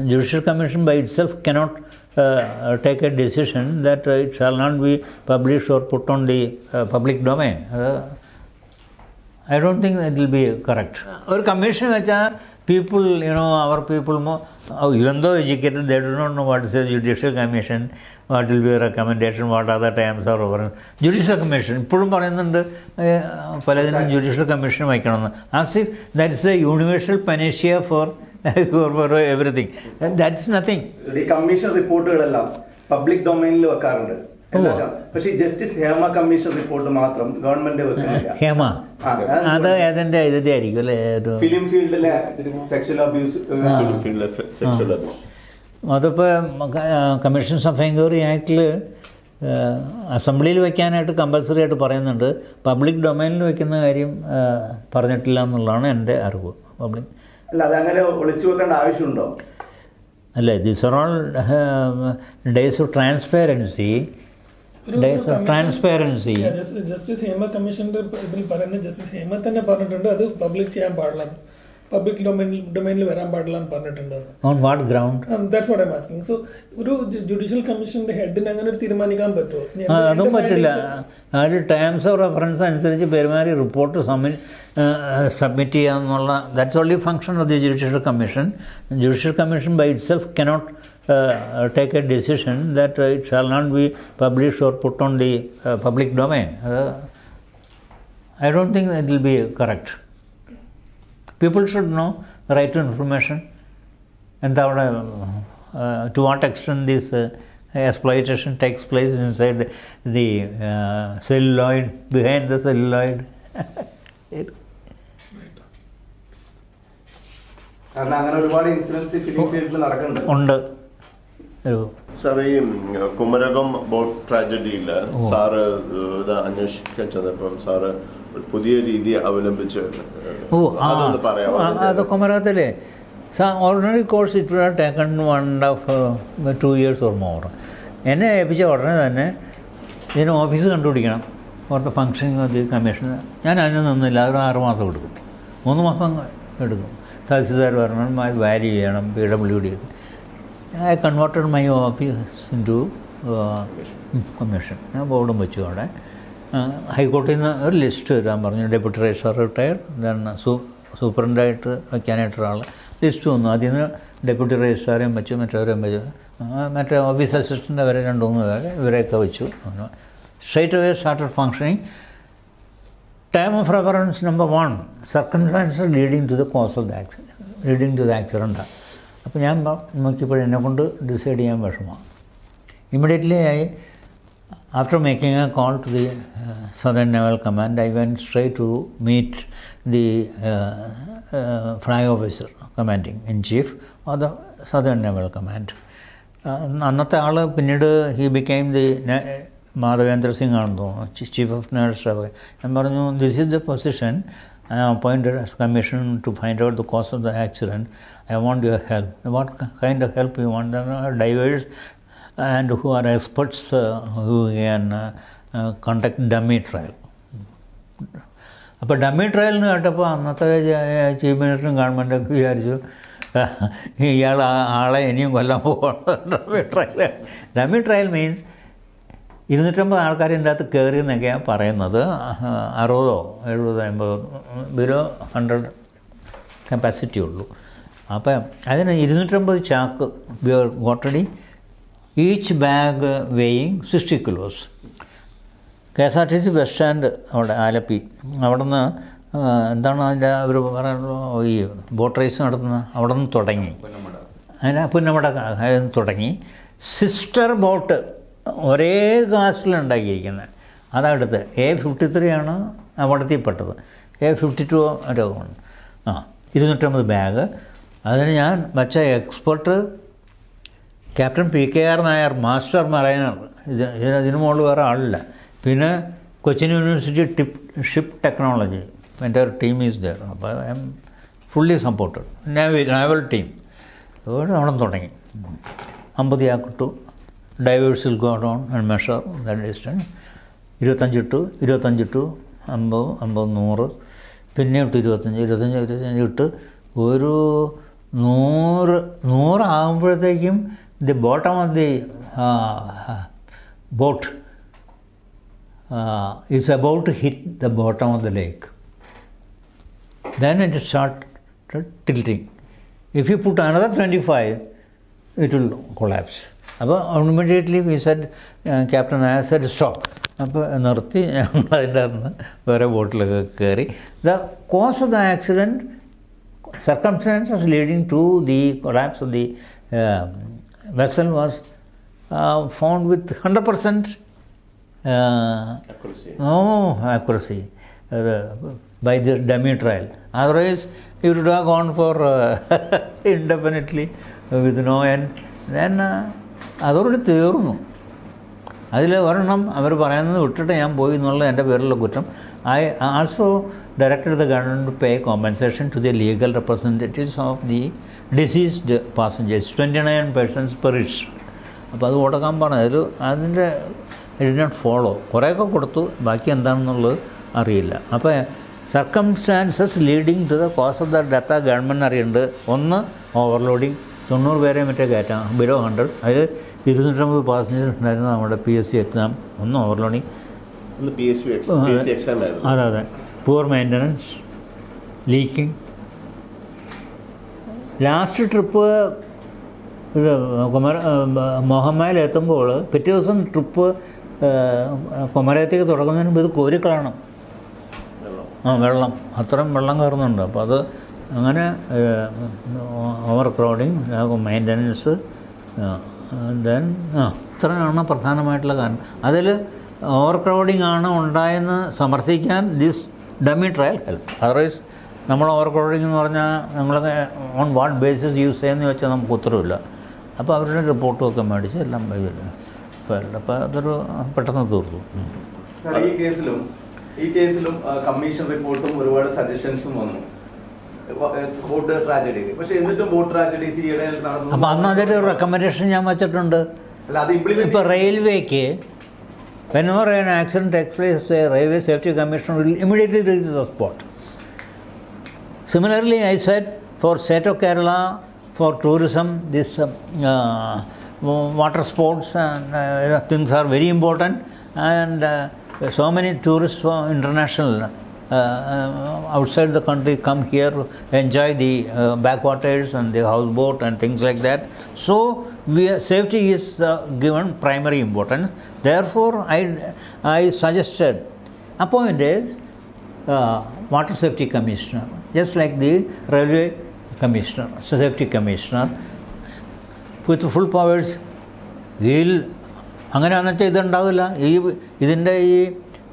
Judicial Commission by itself cannot uh, take a decision that uh, it shall not be published or put on the uh, public domain. Uh, I don't think it will be correct. ഒരു commission വെച്ചാൽ people you know our people even though educated they do not know what is a judicial commission what will be a recommendation what are the terms or over judicial commission ഇപ്പോഴും പറയുന്നുണ്ട് പലതിനും judicial commission വയ്ക്കണമെന്ന് as if that is a universal panacea for for everything that's nothing ഈ commission റിപ്പോർട്ടുകളെല്ലാം public ഡൊമൈനിൽ വെക്കാറുണ്ട് പക്ഷേ justice Hema commission report മാത്രം ഗവൺമെന്റ് വെക്കുന്നില്ല. ഹേമ. അത് ഏതിന്റെ ഇതിന്റെ ആയിരിക്കും അല്ലേ? ഫിലിം ഫീൽഡിലെ സെക്ഷൽ അബ്യൂസ് ഫീൽഡിലെ സെക്ഷൽ അബ്യൂസ് അതിപ്പോൾ കമ്മീഷൻസ് ഓഫ് എൻക്വയറി ആക്ടിൽ അസംബ്ലിയിൽ വെക്കാനായിട്ട് കമ്പൽസറി ആയിട്ട് പറയുന്നുണ്ട്. പബ്ലിക് ഡൊമൈനിൽ വെക്കുന്ന കാര്യം പറഞ്ഞിട്ടില്ല എന്നുള്ളതാണ് എന്റെ അറിവ്. പബ്ലിക് അല്ല അതങ്ങനെ ഒളിച്ചു വെക്കേണ്ട ആവശ്യമുണ്ടോ? അല്ല this are all days of transparency transparency justice Hema കമ്മീഷന്റെ ഇതിൽ പറയുന്നത് ജസ്റ്റിസ് ഹേമ തന്നെ പറഞ്ഞിട്ടുണ്ട് അത് പബ്ലിക് ചെയ്യാൻ പാടില്ല. പബ്ലിക് ഡൊമൈനിൽ ഡൊമൈനിൽ വരാൻ പാടില്ല എന്ന് പറഞ്ഞിട്ടുണ്ട്. On what ground that's what I'm asking so ഒരു ജുഡീഷ്യൽ കമ്മീഷന്റെ ഹെഡിന് അങ്ങനെ ഒരു തീരുമാനിക്കാൻ പറ്റുമോ? അതും പറ്റില്ല. ആ ഒരു ടൈംസ് ഓഫ് റെഫറൻസ് അനുസരിച്ച് പെരുമാറി report submit submit ചെയ്യാന്നുള്ള that's only function of the judicial commission judicial commission by itself cannot take a decision that it shall not be publish or put on the public domain I don't think it will be correct people should know right to information എന്താ അവിടെ to what extent these exploitation takes place inside the celluloid behind the celluloid കാരണം അങ്ങനെ ഒരുപാട് incidents film ഫീൽഡിൽ നടക്കുന്നുണ്ട് ഉണ്ട് ഒരു sir ഈ ഉം, കുമരകം ബോട്ട് ട്രാജഡിയിൽ സാറ് ഇത് അന്വേഷിക്കാൻ ചെന്നപ്പം സാറ് ഒരു പുതിയ രീതി അവലംബിച്ച് ഓ അത് കുമരകത്തിലെ ordinary course it would taken one and half to years or more എന്നെ ഏൽപ്പിച്ച ഉടനെ തന്നെ ഇതിന് ഓഫീസ് കണ്ടുപിടിക്കണം. ദ ഫങ്ഷനിങ് അത് കമ്മീഷൻ ഞാൻ അതിന് നിന്നില്ല അതൊരു ആറുമാസം എടുക്കും. മൂന്ന് മാസം എടുക്കും. തഹസിൽദാർ വരണം വാലി വാല്യൂ ചെയ്യണം P W D I converted my office to commission ഞാൻ ബോർഡും വെച്ചു അവിടെ. ഹൈക്കോടതിയിൽ നിന്ന് ഒരു ലിസ്റ്റ് വരാൻ പറഞ്ഞു. ഡെപ്യൂട്ടി രജിസ്ട്രാർ റിട്ടയർ ദെൻ സൂ സൂപ്രണ്ടായിട്ട് വയ്ക്കാനായിട്ട് ഒരാൾ ലിസ്റ്റ് വന്നു. നിന്ന് ഡെപ്യൂട്ടി രജിസ്ട്രാറേയും വെച്ചു മറ്റവരെയും വെച്ചു. മറ്റേ ഓഫീസ് അസിസ്റ്റന്റ് അവരെ രണ്ട് മൂന്ന് പേരെ ഇവരെയൊക്കെ വെച്ചു. Straight away started functioning time of reference number one circumstances leading to the cause of the accident leading to the ആക്സിഡന്റാണ് അപ്പോൾ ഞാൻ പ- നോക്കിയപ്പോൾ എന്നെ കൊണ്ട് ഡിസൈഡ് ചെയ്യാൻ വിഷമമാണ് immediately I after making a call to the uh, Southern Naval Command, I went straight to meet the uh, uh, flag officer commanding in chief of the Southern Naval Command. Uh, അന്നത്തെ ആൾ പിന്നീട് he became the Madhavendra Singh ആണെന്ന് തോന്നുന്നു chief of naval staff ഞാൻ പറഞ്ഞു this is the position I am appointed as commission to find out the cause of the accident I want your help what kind of help you want divers and who are experts uh, who can uh, uh, conduct dummy trial. അപ്പോൾ dummy trial എന്ന് കേട്ടപ്പോൾ അന്നത്തെ chief മിനിസ്റ്ററും ഗവൺമെൻറ്റൊക്കെ വിചാരിച്ചു ഇയാൾ ആ- ആളെ ഇനിയും കൊല്ലാൻ പോകണം dummy trial dummy trial means ഇരുന്നൂറ്റമ്പത് ആൾക്കാരിന്റെ അകത്ത് കയറി എന്നൊക്കെയാണ് പറയുന്നത്. അറുപതോ എഴുപതോ എൺപതോ ബിലോ ഹൺഡ്രഡ് കപ്പാസിറ്റി ഉള്ളൂ. അപ്പം അതിന് ഇരുന്നൂറ്റമ്പത് ചാക്ക് ഗോട്ടടി each bag weighing sixty kilos K S R T C bus stand അവിടെ ആലപ്പി. അവിടെ നിന്ന് എന്താണ് അതിന്റെ അവർ പറയുന്നത് ഈ ബോട്ട് റേസ് നടത്തുന്ന? അവിടെ നിന്ന് തുടങ്ങി അതിന് പുന്നമട തുടങ്ങി. സിസ്റ്റർ ബോട്ട് ഒരേ കാസ്റ്റിലുണ്ടാക്കിയിരിക്കുന്നത് എടുത്ത് എ ഫിഫ്റ്റി ത്രീ ആണ് അവിടത്തിൽപ്പെട്ടത്. എ ഫിഫ്റ്റി ടു രോഗമാണ് ആ ഇരുന്നൂറ്റമ്പത് ബാഗ് അതിന് ഞാൻ വച്ച expert captain P K R Nair master mariner ഇത് ഇതിന് ഇതിന് മുകളിൽ വേറെ ആളില്ല. പിന്നെ കൊച്ചിൻ യൂണിവേഴ്സിറ്റി ടിപ്പ് ഷിപ്പ് ടെക്നോളജി എന്റെ ഒരു ടീം ഈസ് ദർ അപ്പോൾ I'm fully supported navy naval team അതുകൊണ്ട് അവിടെ തുടങ്ങി. അമ്പത് യാക്കിട്ടു ഡൈവേഴ്സിൽ go down and measure the distance ഇരുപത്തഞ്ചിട്ടു ഇരുപത്തഞ്ചിട്ടു അമ്പത് അമ്പത് നൂറ് പിന്നെ ഇട്ട് ഇരുപത്തഞ്ച് ഇരുപത്തഞ്ച് ഇരുപത്തഞ്ച് ഇട്ട് ഒരു നൂറ് നൂറാകുമ്പോഴത്തേക്കും the bottom of the boat is about to hit the bottom of the lake then it started tilting. If you put another 25, it will collapse. അപ്പോൾ ഇമ്മീഡിയറ്റ്ലി വി സെഡ് ക്യാപ്റ്റൻ ആയ സെഡ് സ്റ്റോപ്പ് അപ്പോൾ നിർത്തി ഞങ്ങൾ അതിൻ്റെ അകത്ത് വേറെ ബോട്ടിലൊക്കെ കയറി the cause of the accident circumstances leading to the collapse of the vessel was found with hundred percent Accuracy. Oh, accuracy uh, by the dummy trial. Otherwise, you would have gone for uh, indefinitely with no end. Then uh, അതോടെ തീർന്നു. അതിൽ ഒരെണ്ണം അവർ പറയുന്നത് വിട്ടിട്ട് ഞാൻ പോയി എന്നുള്ള എന്റെ പേരിലുള്ള കുറ്റം. I also directed the government to pay compensation to the legal representatives of the deceased passengers twenty nine persons perish അപ്പോൾ അത് കൊടുക്കാൻ പറഞ്ഞു. അതിൽ അതിന്റെ ഇറ്റ് നോട്ട് ഫോളോ കുറേയൊക്കെ കൊടുത്തു. ബാക്കി എന്താണെന്നുള്ളത് അറിയില്ല. അപ്പോൾ circumstances leading to the cause of the death government അറിയുന്നുണ്ട്. ഒന്ന് ഓവർലോഡിങ് തൊണ്ണൂറ് പേരെ മറ്റേ കയറ്റാം. ബിലോ ഹൺഡ്രഡ് അതിൽ ഇരുന്നൂറ്റമ്പത് പാസഞ്ചർ ഉണ്ടായിരുന്നു നമ്മുടെ പി എസ് സി എക്സാം ഒന്ന് ഓവർലോണി അതെ അതെ. Poor maintenance leaking last trip ഇത് കുമര മൊഹമ്മയിൽ എത്തുമ്പോൾ പിറ്റേ ദിവസം ട്രിപ്പ് കുമരയത്തേക്ക് തുടങ്ങുന്നതിന് മുമ്പ് ഇത് കോരിക്കളയണം. ആ വെള്ളം. അത്രയും വെള്ളം കയറുന്നുണ്ട്. അപ്പോൾ അത് അങ്ങനെ ഓവർ ക്രൗഡിങ് മെയിന്റനൻസ് ദെൻ ആ ഇത്രയാണ് പ്രധാനമായിട്ടുള്ള കാരണം. അതിൽ ഓവർ ക്രൗഡിങ് ആണ് ഉണ്ടായെന്ന് സമർത്ഥിക്കാൻ this dummy trial help otherwise നമ്മൾ ഓവർ ക്രൗഡിങ് എന്ന് പറഞ്ഞാൽ നമ്മൾ ഓൺ വാട്ട് ബേസിസ് യൂസ് ചെയ്യുമെന്ന് ചോദിച്ചാൽ നമുക്ക് ഉത്തരവില്ല. അപ്പോൾ അവരുടെ റിപ്പോർട്ടും ഒക്കെ മേടിച്ച് എല്ലാം അപ്പോൾ അതൊരു പെട്ടെന്ന് തീർന്നു. ഈ കേസിലും ഈ കേസിലും കമ്മീഷൻ റിപ്പോർട്ടും ഒരുപാട് സജഷൻസും വന്നു. ബോട്ട് ട്രാജഡിയിൽ പക്ഷെ എന്നിട്ടും ബോട്ട് ട്രാജഡീസ് ഈയിടെ നടന്നു അപ്പോൾ അന്ന് അതിന്റെ ഒരു റെക്കമെൻഡേഷൻ ഞാൻ വെച്ചിട്ടുണ്ട് അല്ല അത് ഇംപ്ലിമെന്റ് ഇപ്പോൾ റെയിൽവേക്ക് whenever an accident takes place, say, railway safety commissioner will immediately reach the spot. Similarly, I said for state of Kerala, for tourism, this um, uh, water sports and uh, you know, things are very important, and uh, so many tourists from international uh, uh, outside the country come here, enjoy the uh, backwaters and the houseboat and things like that. So, we, safety is uh, given primary importance. Therefore, I, I suggested appointed uh, water safety commissioner, just like the railway commissioner, safety commissioner, with full powers. He'll അങ്ങനെയാണെന്ന് വെച്ചാൽ ഇതുണ്ടാവില്ല ഈ ഇതിൻ്റെ ഈ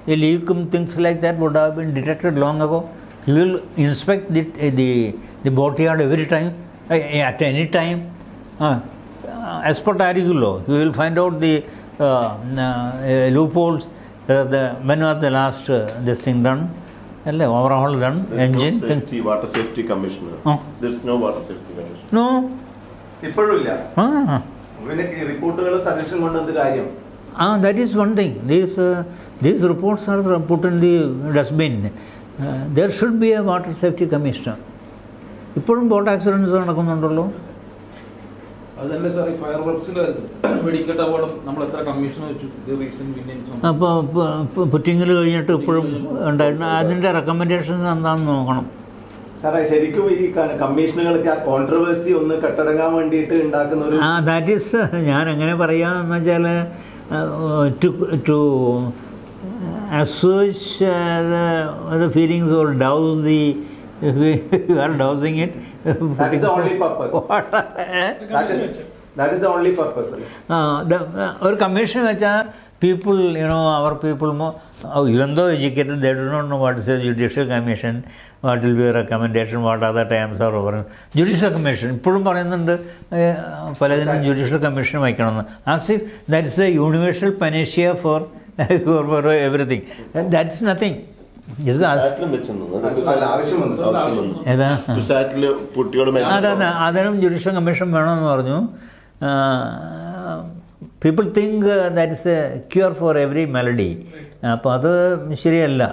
ഈ ലീക്കും things like that would have been detected long ago he will inspect the the the boat yard every time at any time ആ expert ആയിരിക്കുമല്ലോ he will find out the loopholes when was the last this thing done അല്ലേ overall done engine safety water safety commissioner ആ. This no water safety commissioner no ഇപ്പോഴും ഇല്ല ആ പിന്നെ റിപ്പോർട്ടുകളും suggestion കൊണ്ട് എന്ത് കാര്യം Ah, that is one thing. These, uh, these reports are put in the dustbin. Uh, there should be a water safety commissioner. ഇപ്പോഴും ബോട്ട് ആക്സിഡൻസ് നടക്കുന്നുണ്ടല്ലോ അതല്ല സാർ ഫയർ വെടിക്കെട്ട് അപകടം നമ്മൾ എത്ര കമ്മീഷൻ വെച്ചു അപ്പോൾ പുറ്റിങ്ങിൽ കഴിഞ്ഞിട്ട് ഇപ്പോഴും ഉണ്ടായിരുന്നു അതിന്റെ റെക്കമെൻഡേഷൻസ് എന്താണെന്ന് നോക്കണം സാറേ ശരിക്കും ഈ കമ്മീഷനുകൾക്ക് ആ കോൺട്രവേഴ്സി ഒന്ന് കെട്ടടങ്ങാൻ വേണ്ടിയിട്ട് ഉണ്ടാക്കുന്ന ഒരു ആ ദാറ്റ് ഈസ് ഞാൻ എങ്ങനെ പറയാന്ന് വെച്ചാൽ Uh, to, to uh, assuage uh, the feelings or douse the you are dousing it. that is the only purpose. that is that is the only purpose. അല്ലേ? ഒരു കമ്മീഷൻ വെച്ചാൽ people you know our people even though educated they do not know what is a judicial commission what will be recommendation what are the times are over judicial commission ഇപ്പോഴും പറയുന്നുണ്ട് പലതിനും judicial commission വയ്ക്കണമെന്ന്. As if that is a universal panacea for for everything that's nothing അതിനും judicial commission വേണമെന്ന് പറഞ്ഞു. People think that is a cure for every malady അപ്പോൾ അത് ശരിയല്ല.